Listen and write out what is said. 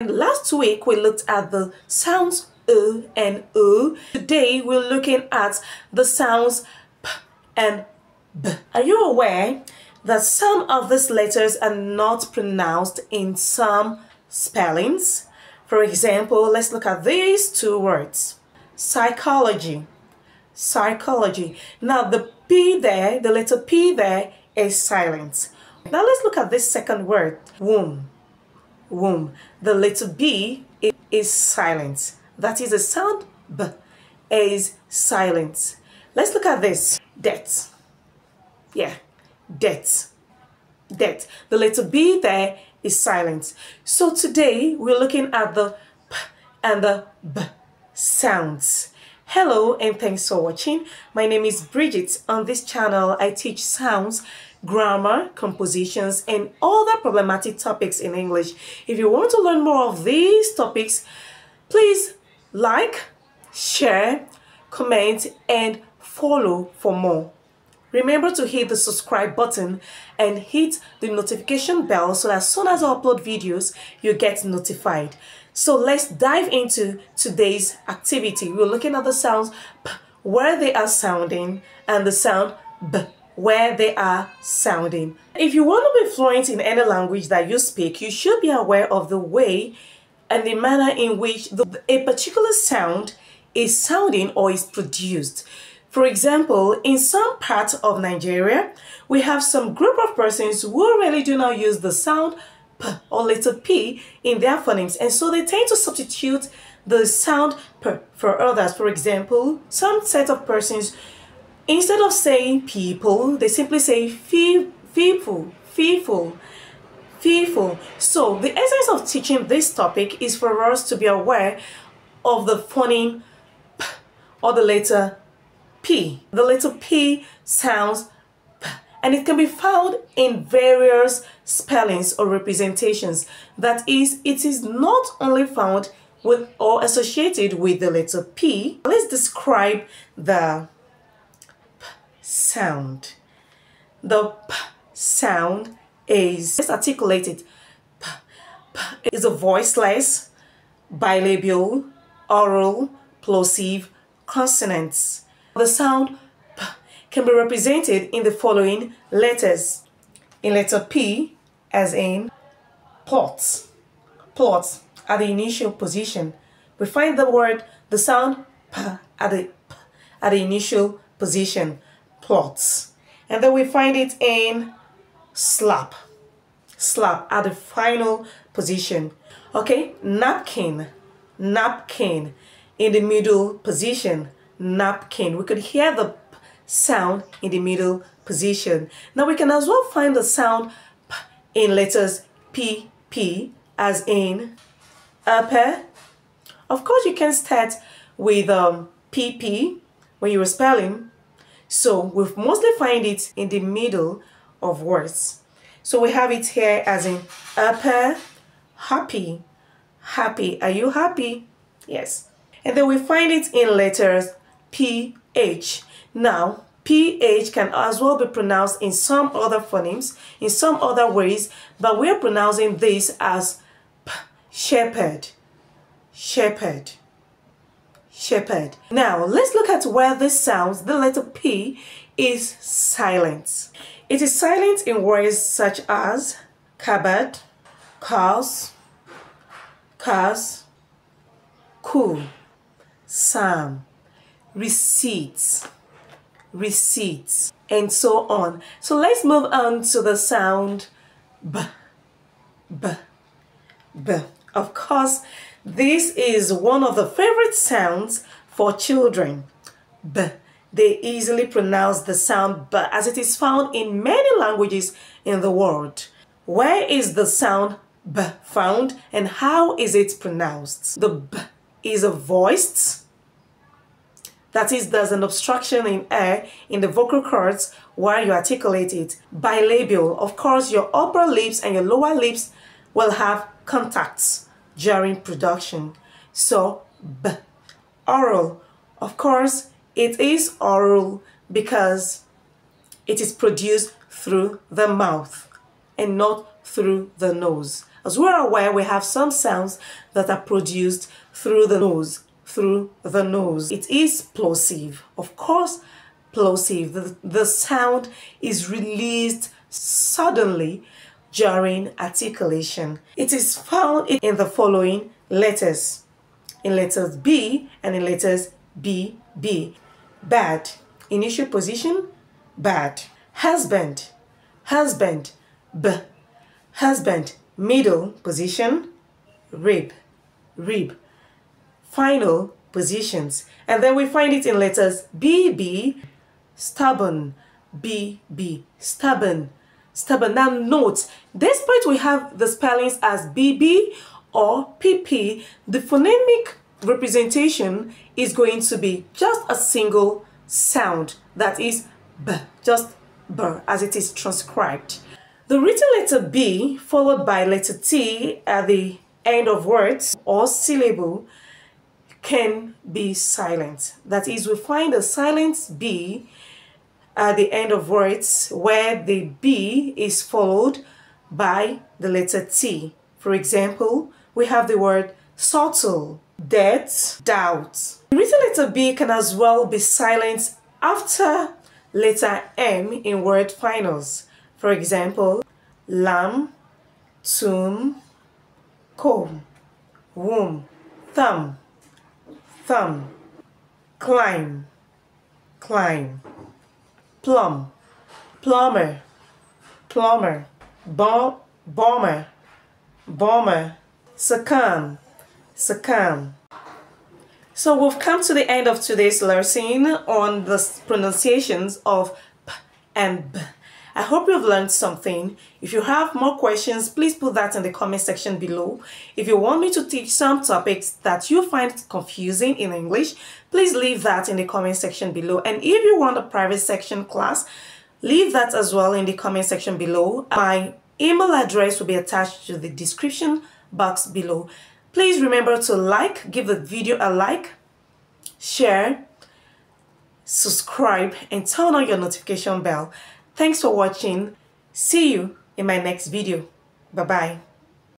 Last week we looked at the sounds U and U. Today we're looking at the sounds P and B. Are you aware that some of these letters are not pronounced in some spellings? For example, let's look at these two words. Psychology. Psychology. Now the P there, the letter P there is silent. Now let's look at this second word, womb womb. The letter B is silent. That is a sound B is silent. Let's look at this. Debt. Yeah, debt. Debt. The letter B there is silent. So today we're looking at the P and the B sounds. Hello and thanks for watching. My name is Bridget. On this channel, I teach sounds grammar, compositions, and other problematic topics in English. If you want to learn more of these topics, please like, share, comment, and follow for more. Remember to hit the subscribe button and hit the notification bell so that as soon as I upload videos, you get notified. So let's dive into today's activity. We're looking at the sounds p, where they are sounding and the sound b where they are sounding. If you want to be fluent in any language that you speak, you should be aware of the way and the manner in which the, a particular sound is sounding or is produced. For example, in some parts of Nigeria, we have some group of persons who really do not use the sound p or letter p in their phonemes and so they tend to substitute the sound p for others. For example, some set of persons Instead of saying people, they simply say fee fearful, fearful, fearful. So the essence of teaching this topic is for us to be aware of the phoneme p or the letter P. The letter P sounds p and it can be found in various spellings or representations. That is, it is not only found with or associated with the letter P. Let's describe the sound. The p sound is articulated. P, p is a voiceless, bilabial, oral, plosive consonants. The sound p can be represented in the following letters. In letter P, as in plots, plots at the initial position. We find the word, the sound p at the, p at the initial position plots. And then we find it in slap. Slap at the final position. Okay, napkin. Napkin in the middle position. Napkin. We could hear the sound in the middle position. Now we can as well find the sound in letters P, P, as in upper. Of course, you can start with um, PP when you were spelling so we mostly find it in the middle of words. So we have it here as in upper, happy, happy. Are you happy? Yes. And then we find it in letters PH. Now, PH can as well be pronounced in some other phonemes, in some other ways, but we're pronouncing this as shepherd, shepherd shepherd. Now, let's look at where this sounds, the letter P, is silent. It is silent in words such as cupboard, cars, cars, cool, Sam, receipts, receipts, and so on. So let's move on to the sound B, B, B. Of course, this is one of the favorite sounds for children. B. They easily pronounce the sound B as it is found in many languages in the world. Where is the sound B found and how is it pronounced? The B is a voiced, that is, there's an obstruction in air in the vocal cords while you articulate it. Bilabial, of course, your upper lips and your lower lips will have contacts during production. So, B. Oral. Of course, it is oral because it is produced through the mouth and not through the nose. As we're aware, we have some sounds that are produced through the nose, through the nose. It is plosive. Of course, plosive. The, the sound is released suddenly during articulation. It is found in the following letters. In letters B and in letters B, B. Bad. Initial position, bad. Husband, husband, B. Husband, middle position, rib, rib. Final positions. And then we find it in letters BB, stubborn, BB, stubborn, stubborn. Now note, despite we have the spellings as BB or PP, the phonemic representation is going to be just a single sound that is B, just B as it is transcribed. The written letter B followed by letter T at the end of words or syllable can be silent. That is, we find a silent B at the end of words where the B is followed by the letter T. For example, we have the word subtle, debt, doubt. The written letter B can as well be silent after letter M in word finals. For example, lamb, tomb, comb, womb, thumb, thumb, climb, climb plum, plumber, plumber, bom bomber, bomber, succumb, succumb. So we've come to the end of today's lesson on the pronunciations of p and b. I hope you've learned something. If you have more questions, please put that in the comment section below. If you want me to teach some topics that you find confusing in English, please leave that in the comment section below. And if you want a private section class, leave that as well in the comment section below. My email address will be attached to the description box below. Please remember to like, give the video a like, share, subscribe, and turn on your notification bell. Thanks for watching. See you in my next video. Bye-bye.